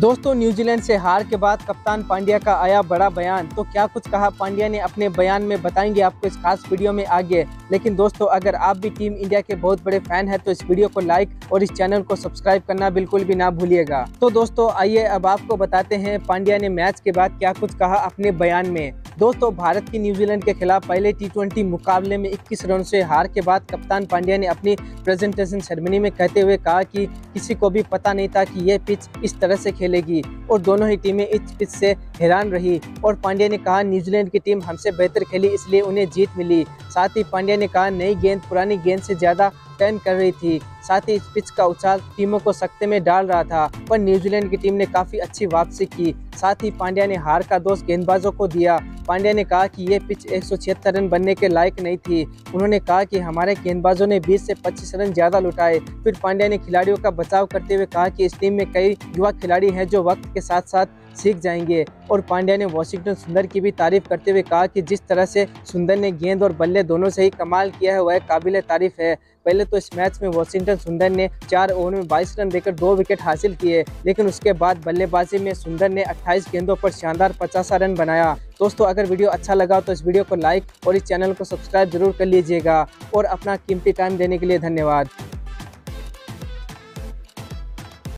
दोस्तों न्यूजीलैंड से हार के बाद कप्तान पांड्या का आया बड़ा बयान। तो क्या कुछ कहा पांड्या ने? अपने बयान में बताएँगे आपको इस खास वीडियो में आगे। लेकिन दोस्तों, अगर आप भी टीम इंडिया के बहुत बड़े फ़ैन हैं तो इस वीडियो को लाइक और इस चैनल को सब्सक्राइब करना बिल्कुल भी ना भूलिएगा। तो दोस्तों, आइए अब आपको बताते हैं पांड्या ने मैच के बाद क्या कुछ कहा अपने बयान में। दोस्तों, भारत की न्यूजीलैंड के खिलाफ पहले टी मुकाबले में 21 रन से हार के बाद कप्तान पांड्या ने अपनी प्रेजेंटेशन सेरेमनी में कहते हुए कहा कि किसी को भी पता नहीं था कि यह पिच इस तरह से खेलेगी और दोनों ही टीमें इस पिच से हैरान रही और पांड्या ने कहा, न्यूजीलैंड की टीम हमसे बेहतर खेली, इसलिए उन्हें जीत मिली। साथ ही पांड्या ने कहा, नई गेंद, पुरानी गेंद से ज़्यादा टर्न कर रही थी। साथ ही इस पिच का उछाल टीमों को सख्ते में डाल रहा था, पर न्यूजीलैंड की टीम ने काफ़ी अच्छी वापसी की। साथ ही पांड्या ने हार का दोष गेंदबाजों को दिया। पांड्या ने कहा कि ये पिच एक सौ छिहत्तर रन बनने के लायक नहीं थी। उन्होंने कहा कि हमारे गेंदबाजों ने 20 से 25 रन ज़्यादा लुटाए। फिर पांड्या ने खिलाड़ियों का बचाव करते हुए कहा कि इस टीम में कई युवा खिलाड़ी हैं जो वक्त के साथ साथ सीख जाएँगे। और पांड्या ने वॉशिंगटन सुंदर की भी तारीफ़ करते हुए कहा कि जिस तरह से सुंदर ने गेंद और बल्ले दोनों से ही कमाल किया है, वह काबिल तारीफ़ है। पहले तो इस मैच में वॉशिंगटन सुंदर ने चार ओवर में 22 रन देकर दो विकेट हासिल किए, लेकिन उसके बाद बल्लेबाजी में सुंदर ने 28 गेंदों पर शानदार पचासा रन बनाया। दोस्तों, अगर वीडियो अच्छा लगा तो इस वीडियो को लाइक और इस चैनल को सब्सक्राइब ज़रूर कर लीजिएगा। और अपना कीमती टाइम देने के लिए धन्यवाद।